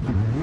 Mm-hmm.